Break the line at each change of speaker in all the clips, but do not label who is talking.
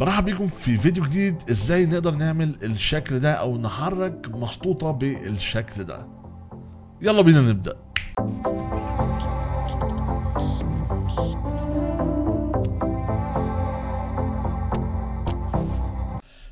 برحب بيكم في فيديو جديد إزاي نقدر نعمل الشكل ده أو نحرك مخطوطة بالشكل ده. يلا بينا نبدأ.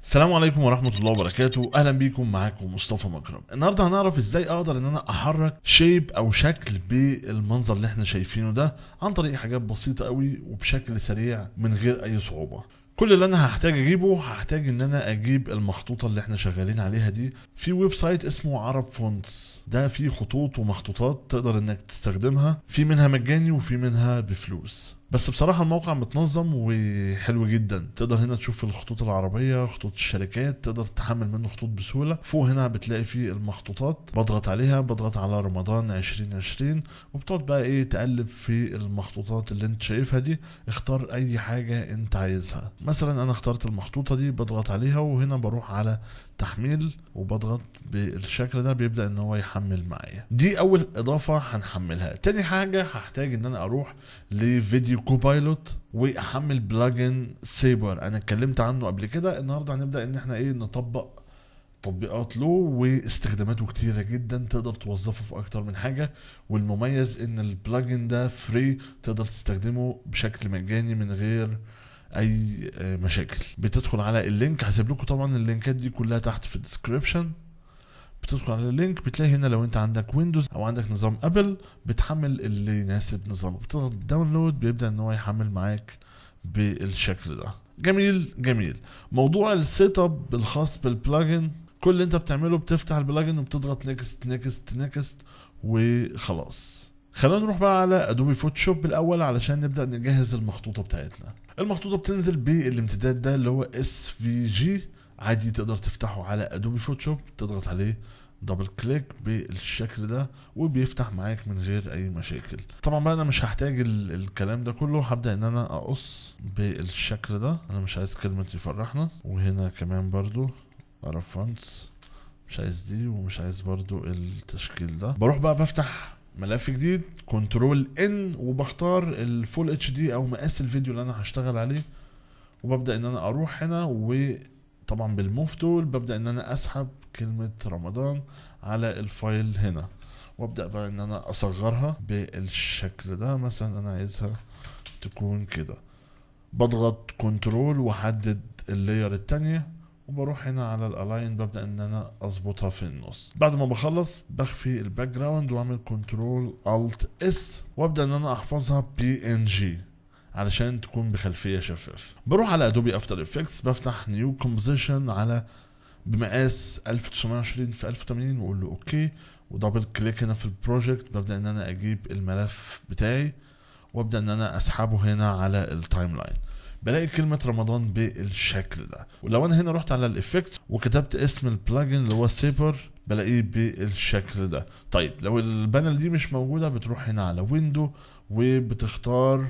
السلام عليكم ورحمة الله وبركاته. أهلا بيكم معاكم مصطفى مكرم. النهاردة هنعرف إزاي أقدر إن أنا أحرك شيب أو شكل بالمنظر اللي إحنا شايفينه ده عن طريق حاجات بسيطة قوي وبشكل سريع من غير أي صعوبة. كل اللي أنا هحتاج أجيبه هحتاج إن أنا أجيب المخطوطة اللي إحنا شغالين عليها دي في website اسمه عرب فونتس. ده فيه خطوط ومخطوطات تقدر إنك تستخدمها فيه منها مجاني وفيه منها بفلوس. بس بصراحة الموقع متنظم وحلو جدا. تقدر هنا تشوف الخطوط العربية خطوط الشركات تقدر تحمل منه خطوط بسهولة. فوق هنا بتلاقي فيه المخطوطات بضغط عليها بضغط على رمضان 2020 وبتقعد بقى إيه تقلب في المخطوطات اللي أنت شايفها دي. اختار أي حاجة أنت عايزها. مثلا أنا اخترت المخطوطة دي بضغط عليها وهنا بروح على تحميل وبضغط بالشكل ده بيبدأ إن هو يحمل معايا. دي أول إضافة هنحملها. تاني حاجة هحتاج إن أنا أروح لفيديو كوبايلوت واحمل بلجن سيبر. أنا اتكلمت عنه قبل كده. النهارده هنبدأ إن إحنا إيه نطبق تطبيقات له واستخداماته كتيرة جدا تقدر توظفه في أكتر من حاجة. والمميز إن ال plugin ده free تقدر تستخدمه بشكل مجاني من غير أي مشاكل. بتدخل على ال link. هسيب لكم طبعا ال links دي كلها تحت في ال description بتدخل على ال link بتلاقي هنا لو انت عندك Windows أو عندك نظام Apple بتحمل اللي يناسب نظامك بتضغط download بيبدأ إن هو يحمل معاك بالشكل ده. جميل جميل. موضوع ال setup الخاص بال plugin كل اللي انت بتعمله بتفتح ال plugin وبتضغط next next next وخلاص. خلينا نروح بقى على Adobe Photoshop الأول علشان نبدأ نجهز المخطوطة بتاعتنا. المخطوطة بتنزل بالامتداد ده اللي هو SVG عادي تقدر تفتحه على Adobe Photoshop تضغط عليه double click بالشكل ده وبيفتح معاك من غير أي مشاكل. طبعا بقى أنا مش هحتاج ال الكلام ده كله هبدأ إن أنا أقص بالشكل ده. أنا مش عايز كلمة يفرحنا. وهنا كمان برضو عرب فونتس مش عايز دي ومش عايز برضو التشكيل ده. بروح بقى بفتح ملف جديد Control N وبختار ال Full HD أو مقاس الفيديو اللي أنا هشتغل عليه. وببدأ إن أنا أروح هنا وطبعا بال move tool ببدأ إن أنا أسحب كلمة رمضان على ال file هنا وأبدأ بقى إن أنا أصغرها بالشكل ده مثلا أنا عايزها تكون كده. بضغط Control وأحدد ال layer التانية وبروح هنا على ال align ببدأ إن أنا أظبطها في النص. بعد ما بخلص بخفي ال background وأعمل Control Alt S وأبدأ إن أنا أحفظها PNG علشان تكون بخلفية شفاف. بروح على Adobe After Effects بفتح new composition على بمقاس 1920 في 1080 وأقول له okay و double click هنا في ال project ببدأ إن أنا أجيب الملف بتاعي وأبدأ إن أنا أسحبه هنا على ال timeline بلاقي كلمة رمضان بالشكل ده. ولو أنا هنا رحت على ال effect وكتبت اسم ال plugin اللي هو Saber بلاقيه بالشكل ده. طيب لو ال panel دي مش موجودة بتروح هنا على window وبتختار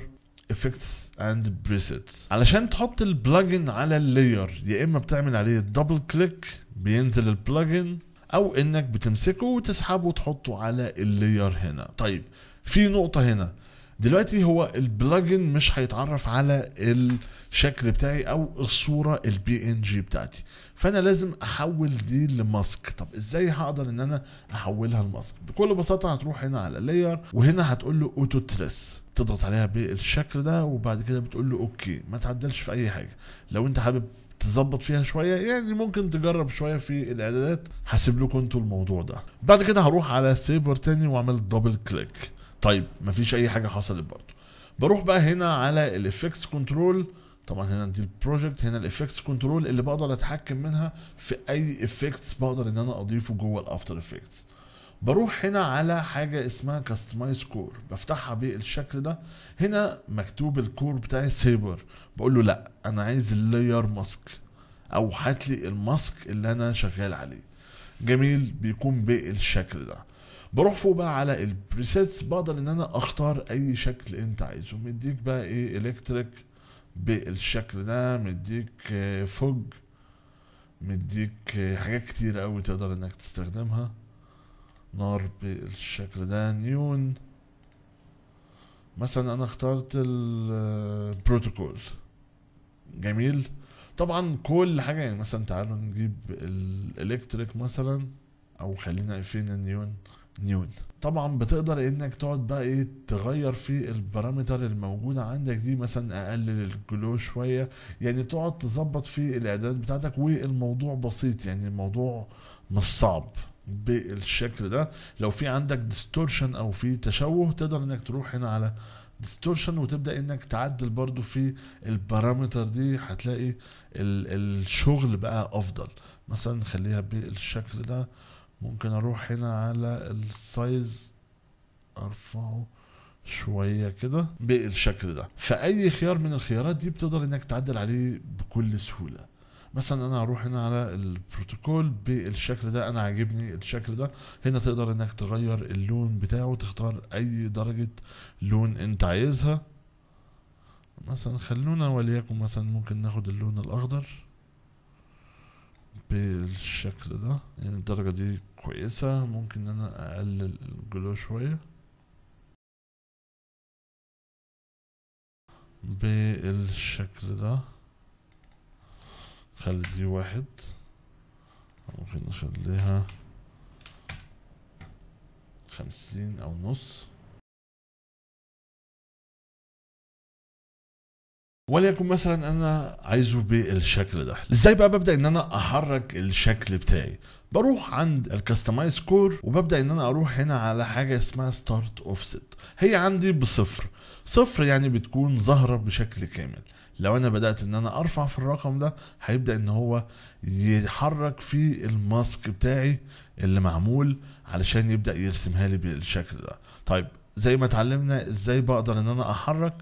effects and presets. علشان تحط ال plugin على ال layer يا إما بتعمل عليه double click بينزل ال plugin أو إنك بتمسكه وتسحبه وتحطه على ال layer هنا. طيب في نقطة هنا. دلوقتي هو ال plugin مش هيتعرف على الشكل بتاعي أو الصورة ال PNG بتاعتي. فأنا لازم أحول دي ل mask طب إزاي هقدر إن أنا أحولها ل mask بكل بساطة هتروح هنا على layer وهنا هتقول له auto trace تضغط عليها بالشكل ده وبعد كده بتقول له okay ما تعدلش في أي حاجة. لو أنت حابب تظبط فيها شوية يعني ممكن تجرب شوية في الإعدادات هسيب لكم أنتوا الموضوع ده. بعد كده هروح على Saber تاني وأعمل double click طيب مفيش أي حاجة حصلت برضه. بروح بقى هنا على ال effects control طبعا هنا دي ال project هنا ال effects control اللي بقدر أتحكم منها في أي effects بقدر إن أنا أضيفه جوه ال After Effects بروح هنا على حاجة اسمها customize core بفتحها بالشكل ده. هنا مكتوب ال core بتاعي Saber بقول له لا أنا عايز ال layer mask أو هات لي ال mask اللي أنا شغال عليه. جميل بيكون بالشكل ده. بروح فوق بقى على ال presets بقدر إن أنا أختار أي شكل أنت عايزه. مديك بقى إيه؟ electric بالشكل ده. مديك fog مديك حاجات كتير قوي تقدر إنك تستخدمها. نار بالشكل ده نيون. مثلا أنا اخترت البروتوكول جميل. طبعا كل حاجة يعني مثلا تعالوا نجيب ال electric مثلا أو خلينا فين ال neon. neon. طبعا بتقدر إنك تقعد بقى إيه تغير في ال parameter الموجودة عندك دي مثلا اقلل ال glow شوية. يعني تقعد تظبط في الإعدادات بتاعتك والموضوع بسيط يعني الموضوع مش صعب. بالشكل ده. لو في عندك distortion أو في تشوه تقدر إنك تروح هنا على distortion وتبدأ إنك تعدل برضو في ال parameter دي. هتلاقي ال- الشغل بقى أفضل. مثلا نخليها بالشكل ده. ممكن أروح هنا على ال size أرفعه شوية كده بالشكل ده. فأي خيار من الخيارات دي بتقدر إنك تعدل عليه بكل سهولة. مثلا أنا هروح هنا على ال preset بالشكل ده أنا عاجبني الشكل ده. هنا تقدر إنك تغير اللون بتاعه تختار أي درجة لون أنت عايزها. مثلا خلونا وليكن مثلا ممكن ناخد اللون الأخضر بالشكل ده. يعني الدرجة دي كويسة ممكن إن أنا أقلل الجلو شوية. بالشكل ده. خلي دي واحد. ممكن نخليها خمسين أو نص. وليكن مثلا أنا عايزه بالشكل ده. إزاي بقى ببدأ إن أنا أحرك الشكل بتاعي؟ بروح عند ال customize core وببدأ إن أنا أروح هنا على حاجة اسمها start offset هي عندي بصفر. صفر يعني بتكون ظاهرة بشكل كامل. لو أنا بدأت إن أنا أرفع في الرقم ده هيبدأ إن هو يحرك في ال mask بتاعي اللي معمول علشان يبدأ يرسمها لي بالشكل ده. طيب زي ما اتعلمنا إزاي بقدر إن أنا أحرك؟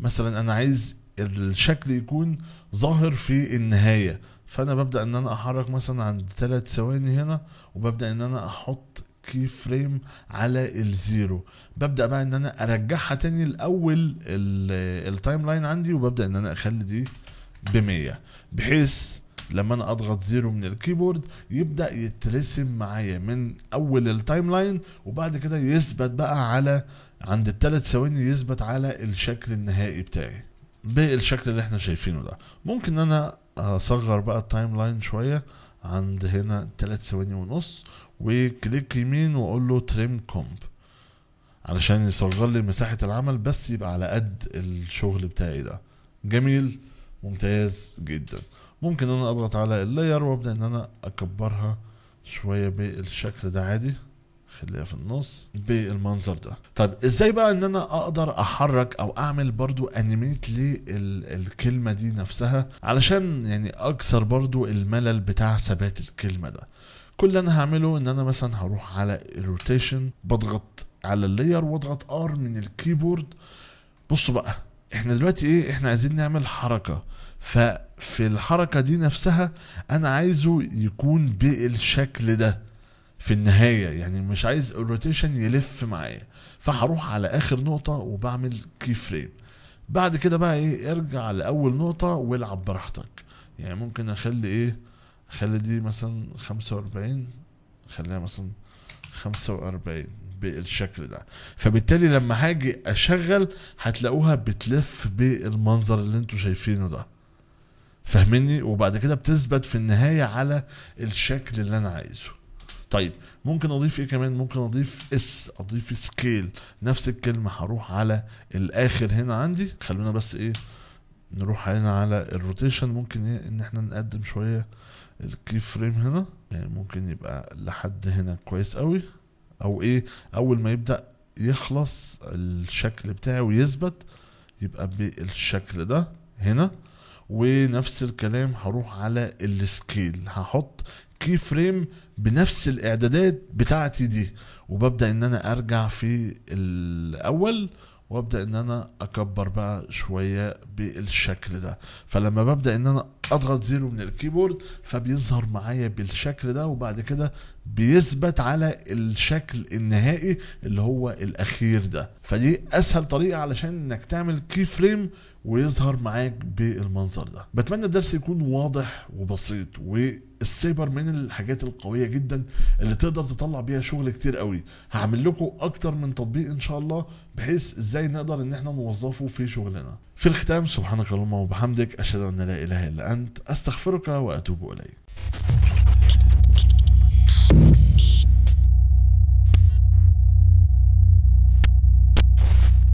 مثلا أنا عايز الشكل يكون ظاهر في النهاية. فأنا ببدأ إن أنا أحرك مثلا عند ثلاث ثواني هنا وببدأ إن أنا أحط key frame على ال zero ببدأ بقى إن أنا أرجعها تاني لأول ال timeline عندي وببدأ إن أنا أخلي دي ب 100 بحيث لما أنا أضغط zero من ال keyboard يبدأ يترسم معايا من أول ال timeline وبعد كده يثبت بقى على عند الثلاث ثواني يثبت على الشكل النهائي بتاعي. بالشكل اللي إحنا شايفينه ده. ممكن إن أنا أصغر بقى ال timeline شوية عند هنا 3 ثواني ونص و click يمين وأقول له trim comp علشان يصغر لي مساحة العمل بس يبقى على قد الشغل بتاعي ده. جميل ممتاز جدا. ممكن أنا أضغط على ال layer وأبدأ إن أنا أكبرها شوية بالشكل ده عادي. خليها في النص بالمنظر ده. طيب إزاي بقى إن أنا أقدر أحرك أو أعمل برضو animate للكلمة دي نفسها؟ علشان يعني أكسر برضو الملل بتاع ثبات الكلمة ده. كل اللي أنا هعمله إن أنا مثلا هروح على ال rotation بضغط على ال layer واضغط R من ال keyboard. بصوا بقى إحنا دلوقتي إيه؟ إحنا عايزين نعمل حركة. ففي الحركة دي نفسها أنا عايزه يكون بالشكل ده. في النهاية يعني مش عايز ال rotation يلف معايا. فهروح على آخر نقطة وبعمل key frame بعد كده بقى إيه ارجع لأول نقطة والعب براحتك. يعني ممكن أخلي إيه أخلي دي مثلا خمسة وأربعين خليها مثلا خمسة وأربعين بالشكل ده. فبالتالي لما هاجي أشغل هتلاقوها بتلف بالمنظر اللي أنتوا شايفينه ده. فاهميني وبعد كده بتثبت في النهاية على الشكل اللي أنا عايزه. طيب ممكن أضيف إيه كمان؟ ممكن أضيف S أضيف scale نفس الكلمة هروح على الآخر هنا عندي. خلونا بس إيه نروح هنا على ال rotation ممكن إيه إن إحنا نقدم شوية ال key frame هنا. يعني ممكن يبقى لحد هنا كويس قوي أو إيه أول ما يبدأ يخلص الشكل بتاعي ويثبت يبقى بالشكل ده هنا. ونفس الكلام هروح على ال scale هحط key frame بنفس الإعدادات بتاعتي دي. وببدأ إن أنا أرجع في الأول وأبدأ إن أنا أكبر بقى شوية بالشكل ده. فلما ببدأ إن أنا أضغط zero من ال keyboard فبيظهر معايا بالشكل ده وبعد كده بيثبت على الشكل النهائي اللي هو الأخير ده. فدي أسهل طريقة علشان إنك تعمل key frame ويظهر معاك بالمنظر ده. بتمنى الدرس يكون واضح وبسيط وال Saber من الحاجات القوية جدا اللي تقدر تطلع بيها شغل كتير قوي. هعمل لكم أكتر من تطبيق إن شاء الله بحيث إزاي نقدر إن إحنا نوظفه في شغلنا. في الختام سبحانك اللهم وبحمدك أشهد أن لا إله إلا أنت أستغفرك وأتوب إليك.